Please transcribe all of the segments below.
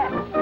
back.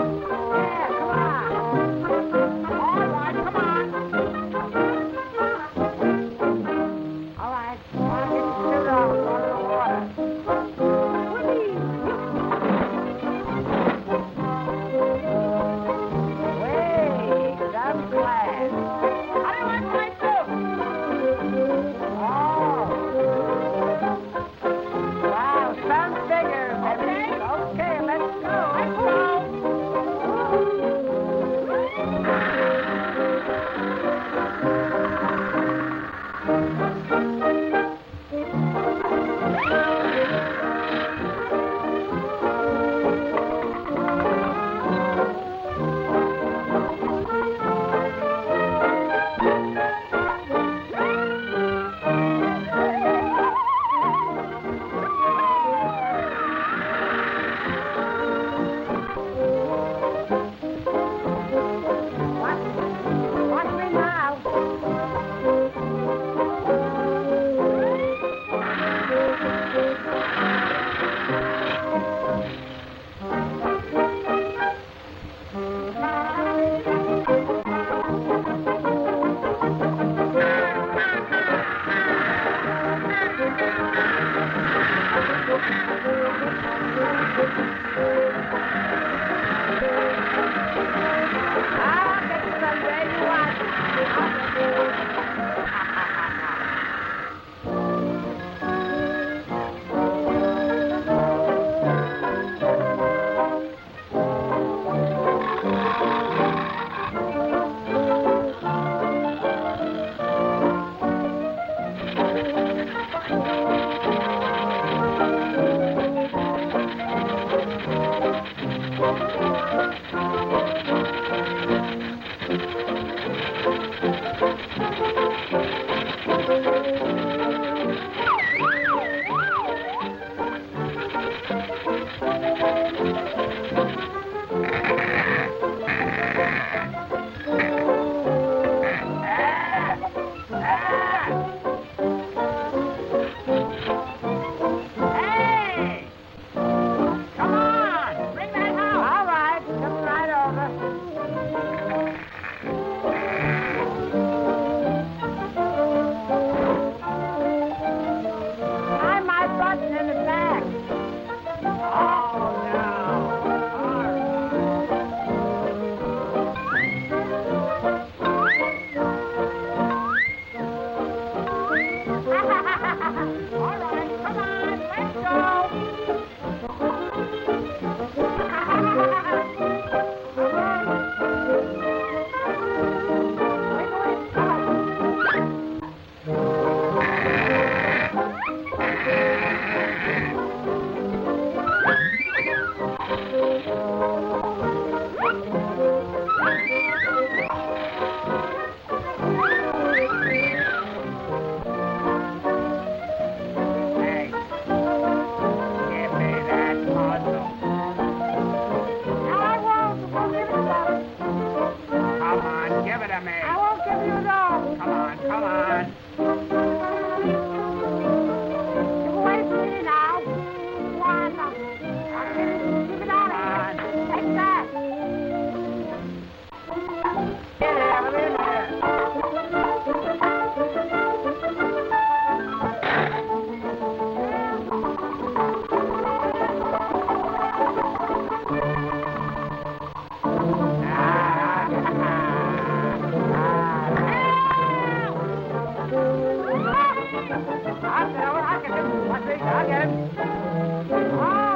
I'll tell him. I think I'll get it.